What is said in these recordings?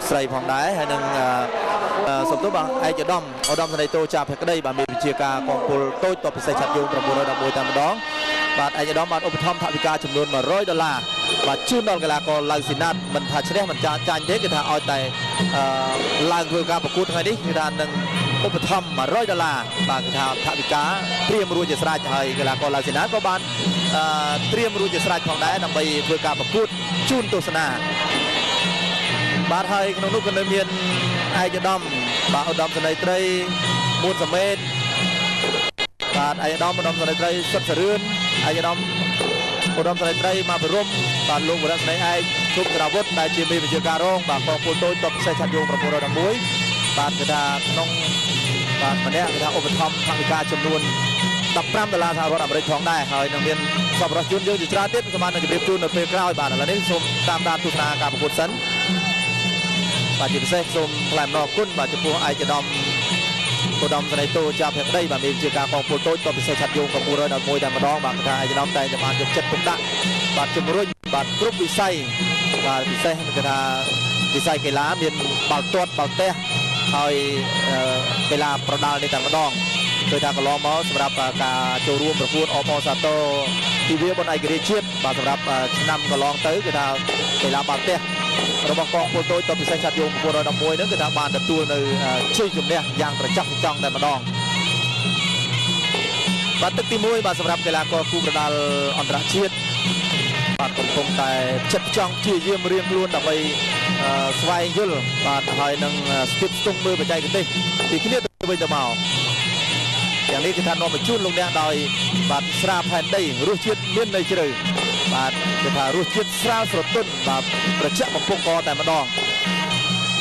លោកស្រីផងដែរហើយនឹងសំទោសបាទឯកឧត្តមឧត្តមសេនីយ៍តូចាភក្តីបាទមានវិជាការកងពលតូចតបពិសេសឆាត់យោង911តែម្ដងបាទឯកឧត្តមបានឧបត្ថម្ភថវិកាចំនួន100ដុល្លារបាទជូនដល់កីឡាករឡៅស៊ីណាតមិនថាឈ្នះមិនចាចាញ់ទេគឺថាឲ្យតែឡើងធ្វើការប្រកួតថ្ងៃនេះគឺថានឹងឧបត្ថម្ភ100ដុល្លារបាទគឺថាថវិកាត្រៀមរួចជាស្រេចហើយកីឡាករឡៅស៊ីណាតក៏បានត្រៀមរួចជាស្រេចផងដែរដើម្បីធ្វើការប្រកួតជូនទស្សនា បាទហើយក្នុងនោះក៏នៅមានឯកឧត្តមបាទឧត្តមសេនីយ៍ត្រីមួនសមេតបាទឯកឧត្តមឧត្តមសេនីយ៍ត្រីសុតសរឿនឯកឧត្តមឧត្តមសេនីយ៍ត្រីមកបរមបាទលោកវរៈសេនីយ៍ឯកជុំក្រាវុធដែលជាមេវិជ្ជាការរងបាទកងពលតូចតបពិសេសឆាត់យោង911បាទគឺថាក្នុងបាទម្នាក់គឺថាឧបត្ថម្ភថវិកាចំនួន15ដុល្លារសហរដ្ឋអាមេរិកផងដែរហើយនឹងមានសប្បុរសជនយើងជាច្រើនទៀតសម្រាប់នឹងជម្រាបជូននៅពេលក្រោយបាទឥឡូវនេះសូមតាមដានទស្សនាការប្រកួតសិន បាទជាពិសេសសូមថ្លែងអំណរគុណបាទចំពោះឯកឧត្តមឧត្តមសេនីយ៍តូចាប់ភក្តីបាទមានជាការកងពលតូចក៏ពិសេសឆាត់យោងកម្ពុជាដល់មួយតែម្ដងបាទថាឯកឧត្តមតែតែបានយកចិត្តទុកដាក់បាទជំរុញបាទគ្រប់វិស័យបាទពិសេសគឺថាវិស័យកីឡាមានបាល់ទាត់បាល់ទះហើយកីឡាប្រដាល់នេះតែម្ដងគឺថាកន្លងមកសម្រាប់ការចូលរួមប្រកួតអបអសាទរទិវាបុណ្យឯករាជ្យជាតិបាទសម្រាប់ឆ្នាំកន្លងទៅគឺថាកីឡាបាល់ទះ របស់កងពលតូចតពិសេសឆាត់យោង911ហ្នឹងគឺថាបានទទួលនៅជ័យជំនះយ៉ាងប្រច័ណ្ឌចង់តែម្ដងបាទទឹកទី1បាទសម្រាប់កីឡាករគូប្រដាល់អន្តរជាតិបាទកំពុងតែចិត្តចង់ព្យាយាមរៀងខ្លួនដើម្បីស្វែងយល់បាទហើយនឹងស្ទាបស្ទង់មើលបច្ចេកទេសពីគ្នាទៅវិញទៅមកយ៉ាងនេះគឺថានាំបញ្ជូនលោកអ្នកដោយបាទស្រាផែនដីរសជាតិមានន័យជ្រៅ បាទគឺថារសជាតិស្រាលស្រទន់បាទត្រជាក់បំពង់កតែម្ដង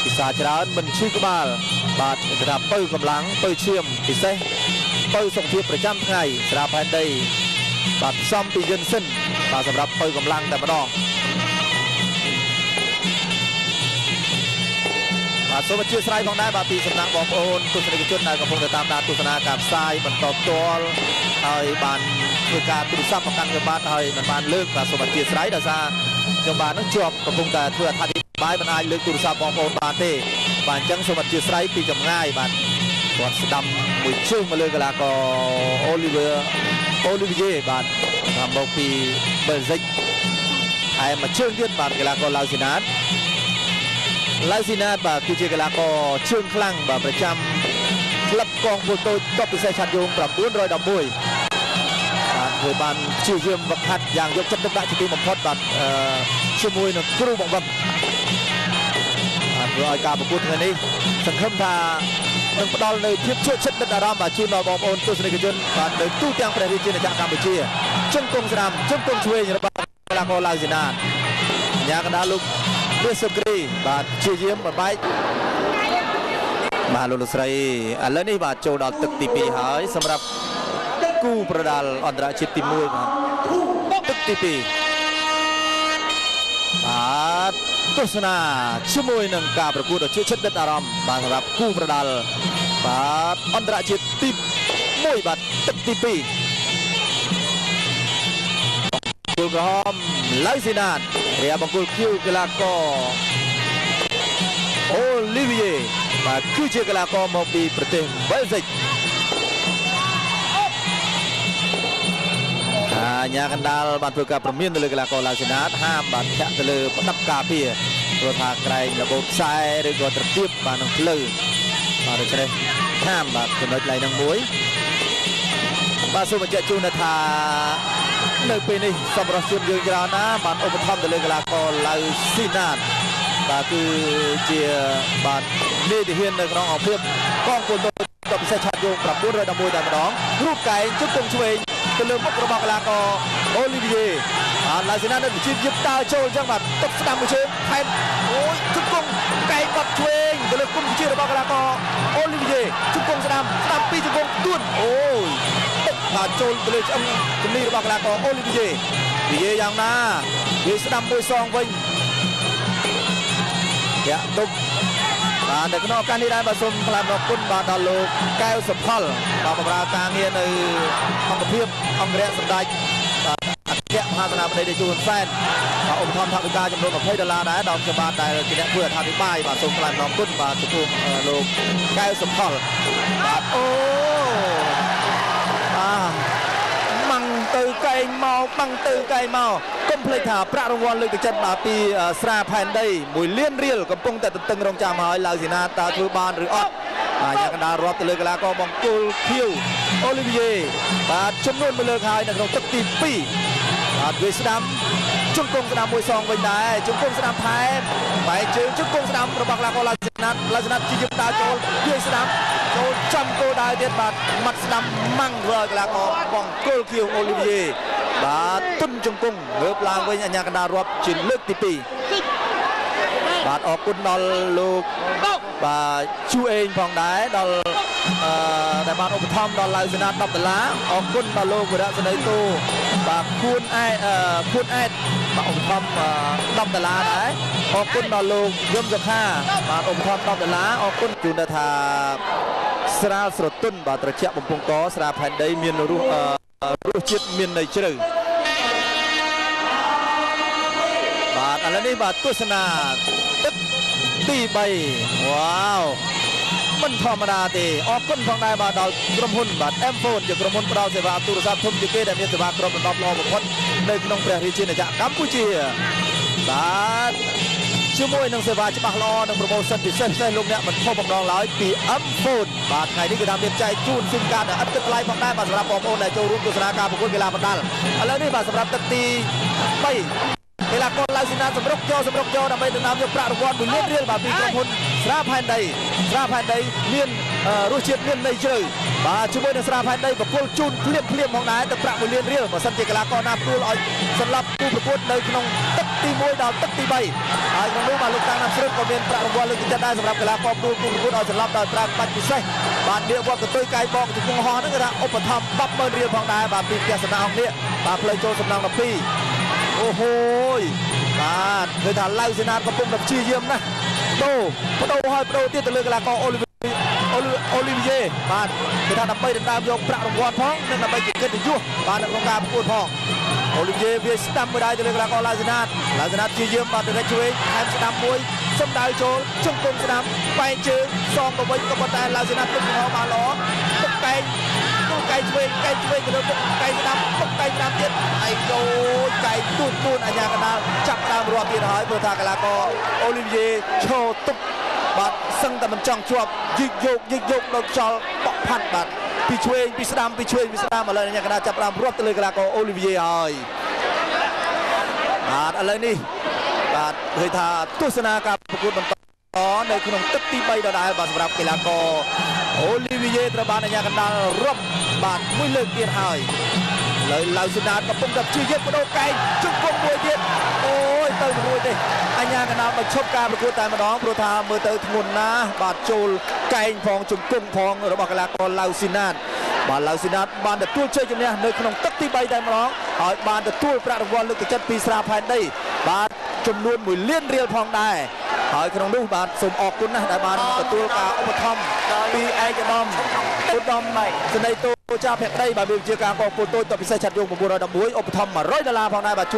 ពិសាច្រើនមិនឈឺក្បាល បាទគឺថាបើកម្លាំងបើឈាមពិសេសបើសុខភាពប្រចាំថ្ងៃស្រាផែនដីបាទផ្សំពីយិនសិនបាទសម្រាប់បើកម្លាំងតែម្ដងបាទសូមអធិស្ឋានផងដែរបាទពីសំណាក់បងប្អូនទស្សនិកជនដែលកំពុងតែតាមដានទស្សនាការផ្សាយបន្តផ្ទាល់ហើយបាន ធ្វើការទូរស័ព្ទមកកាន់ខ្ញុំបាទហើយមិនបានលើកបាទសូមអធិស្ឋានដោយសារខ្ញុំបាទនឹងជាប់កំពុងតែធ្វើអធិប្បាយមិនអាចលើកទូរស័ព្ទបងប្អូនបានទេបាទអញ្ចឹងសូមអធិស្ឋានពីចម្ងាយបាទគាត់ស្ដាំមួយជើងមកលើកីឡាករអូលីវើអូលីវីយេបាទតាមមកពីបែលហ្សិកហើយមួយជើងទៀតបាទកីឡាករឡាវស៊ីណាតឡៅស៊ីណាតបាទគឺជាកីឡាករជើងខ្លាំងបាទប្រចាំក្លឹបកងពលតូចតបពិសេសឆាត់យោង911បាទ ធ្វើបានព្យាយាមវឹកហាត់យ៉ាងយកចិត្តទុកដាក់ជាទីបំផុតបាទជាមួយនឹងគ្រូបង្វឹកបាទធ្វើឲ្យការប្រកួតថ្ងៃនេះសង្ឃឹមថានឹងផ្ដល់នូវភាពជក់ចិត្តដិតអារម្មណ៍បាទជូនដល់បងប្អូនទស្សនិកជនបាទនៅទូទាំងប្រទេសរាជាណាចក្រកម្ពុជាជង្គង់ស្ដាំជង្គង់ឆ្វេងរបស់កីឡាករឡៅស៊ីណាតញ៉ាកណ្ដាលលោកមាសសុគ្រីបាទជាយាមបបែកបាទលោកលោកស្រីឥឡូវនេះបាទចូលដល់ទឹកទី2ហើយសម្រាប់ គូប្រដាល់អន្តរជាតិទី1បាទទឹកទី2បាទទស្សនាជាមួយនឹងការប្រកួតដ៏ជឿចិត្តដិតអារម្មណ៍បាទសម្រាប់គូប្រដាល់បាទអន្តរជាតិទី1បាទទឹកទី2គូក្រហមឡៅស៊ីណាតរាបង្គោលគៀវកីឡាករអូលីវីយេបាទគឺជាកីឡាករមកពីប្រទេសបែលហ្សិក អាញាកណ្ដាលបានធ្វើការប្រមានទៅលើកីឡាករឡាវសេណាតហាមបាទចាក់ទៅលើផ្ដាប់ការពារព្រោះថាក្រែងរបូតខ្សែឬក៏ត្រទៀបបាទនឹងភ្លៅបាទដូច្នេះហាមបាទចំណុចឡៃនឹងមួយបាទសូមបញ្ជាក់ជូនថានៅពេលនេះសម្រាប់ជនយើងច្រើនណាបានឧបត្ថម្ភទៅលើកីឡាករឡៅស៊ីណាតបាទគឺជាបាទមេតិហ៊ាននៅក្នុងអង្គភាពកងពលតូចក៏ពិសេសឆាត់យោង911តែម្ដងរូបកែងជុំគង់ឆ្វេង ទៅលើមុខរបស់កីឡាករអូលីវីយេបាទឡៅស៊ីណាតនៅវិជាយឹបតើចូលអញ្ចឹងបាទទុកស្ដាំមួយជើងថែមអូយជុំគង់កែងបាត់ឆ្វេងទៅលើគុំវិជារបស់កីឡាករអូលីវីយេជុំគង់ស្ដាំស្ដាំពីជុំគង់ទួនអូយបាទចូលទៅលើឆ្អឹងជំនីរបស់កីឡាករអូលីវីយេនិយាយយ៉ាងណាវាស្ដាំមួយសងវិញយ៉ាទុក បាទនៅក្នុងឱកាសនេះដែរបាទសូមថ្លែងអរគុណបាទដល់លោកកែវសុផលបាទបម្រើការងារនៅអង្គភាពអង្គរៈសម្ដេចបាទភៈមហាសេនាបតីតេជោហ៊ុនសែនបាទឧបត្ថម្ភថវិកាចំនួន20ដុល្លារដែរដល់ខ្ញុំបាទដែលជាអ្នកធ្វើអត្ថាធិប្បាយបាទសូមថ្លែងអំណរគុណបាទចំពោះអឺលោកកៅសំផលបាទអូបាទម៉ាំង ទៅកែងមកម៉ាំងទៅកែងមកកុំភ្លេចថាប្រាក់រង្វាន់លើកទឹកចិត្តបាទពីអឺស្រាផែនដី1លានរៀលកំពុងតែទន្ទឹងរង់ចាំហើយឡៅស៊ីណាតើធ្វើបានឬអត់បាទយ៉ាងកណ្ដាលរាប់ទៅលើកីឡាករបង្គោលខៀវអូលីវីយេបាទចំនួនមួយលើកហើយនៅក្នុងទឹកទី2បាទវាស្ដាំជង្គង់ស្ដាំមួយសងវិញដែរជង្គង់ស្ដាំថែមបែរជើងជង្គង់ស្ដាំរបស់កីឡាករឡៅស៊ីណាតឡៅស៊ីណាតជាយឹមដើរចូលវាស្ដាំ ចូលចំគោលដៅទៀតបាទមាត់ស្ដាំម៉ាំងធ្វើឲ្យកីឡាករបង្គោលខៀវអូលីវីយេបាទទុនជង្គង់ងើបឡើងវិញអញ្ញាកណ្ដាលរាប់ជាលើកទី2បាទអរគុណដល់លោកបាទជួអេងផងដែរដល់អឺដែលបានឧបត្ថម្ភដល់ឡៅសេណាត10ដុល្លារអរគុណដល់លោកវរៈសេនីតូបាទខួនអែអឺខួនអែតបាទឧបត្ថម្ភអឺ10ដុល្លារដែរអរគុណដល់លោកយមសុខាបាទឧបត្ថម្ភ10ដុល្លារអរគុណជូនដល់ថា ស្រាលស្រទន់បាទត្រជាក់បំពង់កស្រាផែនដីមានរសអឺរសជាតិមានន័យជ្រៅបាទឥឡូវនេះបាទទស្សនាទឹកទី3វ៉ាវមិនធម្មតាទេអរគុណផងដែរបាទដល់ក្រុមហ៊ុនបាទ M-Phone ជាក្រុមហ៊ុនផ្ដល់សេវាទូរស័ព្ទធំជាងគេដែលមានសេវាគ្រប់លំដាប់ល្អបំផុតនៅក្នុងព្រះរាជាណាចក្រកម្ពុជាបាទ ជាមួយនឹងសេវាច្បាស់ល្អនិងប្រូម៉ូសិនពិសេសពិសេសលោកអ្នកមិនខុសបំណងឡើយពី M-Phone បាទថ្ងៃនេះគឺថាមានចែកជូនស៊ីមកាតដែលឥតគិតថ្លៃផងដែរបាទសម្រាប់បងប្អូនដែលចូលរួមទស្សនាការប្រកួតកីឡាបណ្ដាលឥឡូវនេះបាទសម្រាប់ទឹកទី3កីឡាករឡៅស៊ីណាសម្រុកយកសម្រុកយកដើម្បីទៅនាំយកប្រាក់រង្វាន់1លានរៀលបាទពីក្រុមហ៊ុនស្រាផែនដីស្រាផែនដីមានអឺរសជាតិមានន័យជ្រៅបាទជាមួយនឹងស្រាផែនដីប្រគល់ជូនភ្លាមភ្លាមផងដែរទៅប្រាក់1លានរៀលបើសិនជាកីឡាករណាទទួលឲ្យសម្រាប់គូប្រកួតនៅក្នុង ទឹកទី1ដល់ទឹកទី3ហើយក្នុងនោះបាទលោកតាំងណាំស្រុតក៏មានប្រាក់រង្វាន់លើកទឹកចិត្តដែរសម្រាប់កីឡាករគូប្រកួតឲ្យសម្រាប់ដោយប្រើបាច់ពិសេសបាទនាវត្តកតុយកាយបងជង្គង់ហោះហ្នឹងគឺថាឧបត្ថម្ភ100000រៀលផងដែរបាទពីផ្ទះសំណាក់អង្គនេះបាទផ្លូវចូលសំណង12អូហូយបាទគឺថាឡៅសេណាតកំពុងតែព្យាយាមណាស់ដូបដូរហើយបដូរទៀតទៅលើកីឡាករអូលីវីអូលីអូលីវីយេបាទគឺថាដើម្បីដណ្ដើមយកប្រាក់រង្វាន់ផងនិងដើម្បីជាកិត្តិយសបាទនៅក្នុងការប្រកួតផងអូលីវីយេវាស្ដាំមួយដែរទៅលើកីឡាករឡៅសេណាត ឡៅសេណាតព្យាយាមបាទទៅរកជួយថែមស្ដាំមួយសំដៅចូលជង្គង់ស្ដាំបែកជើងសងទៅវិញក៏ប៉ុន្តែឡៅសេណាតទុកកំហុសបានល្អទឹកកែងទូកែងឆ្វេងកែងឆ្វេងទៅលើទឹកកែងស្ដាំទុកកែងស្ដាំទៀតឯងយោកែងទូនទូនអាញាកណ្ដាលចាប់ដើមរាប់ទៀតហើយព្រោះថាកីឡាករអូលីវីយេឈរទុកបាទសឹងតែមិនចង់ជាប់យឹកយកយឹកយកដល់ខ្យល់បក់ផាត់បាទពីឆ្វេងពីស្ដាំពីឆ្វេងពីស្ដាំឥឡូវអាញាកណ្ដាលចាប់ដើមរាប់ទៅលើកីឡាករអូលីវីយេហើយ បាទឥឡូវនេះបាទឃើញថាទស្សនាការប្រកួតបន្តនៅក្នុងទឹកទី3ដដែលបាទសម្រាប់កីឡាករអូលីវីយេត្រូវបានអាជ្ញាកណ្ដាលរាប់បាទមួយលើកទៀតហើយលើឡៅស៊ីណាតកំពុងតែព្យាយាមបដូរកែងជង្គង់មួយទៀតអូយទៅមិនរួចទេអាជ្ញាកណ្ដាលមកឈប់ការប្រកួតតែម្ដងព្រោះថាមើលទៅធ្ងន់ណាស់បាទចូលកែងផងជង្គង់ផងរបស់កីឡាករឡៅស៊ីណាតបាទឡៅស៊ីណាតបានទទួលជ័យជំនះនៅក្នុងទឹកទី3តែម្ដង ហើយបានទទួលប្រាក់រង្វាន់លើកទឹកចិត្តពីស្រាផែនដីបាទចំនួន1លានរៀលផងដែរហើយក្នុងនោះបាទសូមអរគុណណាស់ដែលបានទទួលការឧបត្ថម្ភពីឯកឧត្តមឧត្តមសេនីយ៍តូចាភក្តីបាទមានវិជាការកងពលតូចតពិសេសឆាត់យង911ឧបត្ថម្ភ100ដុល្លារផងដែរបាទជូន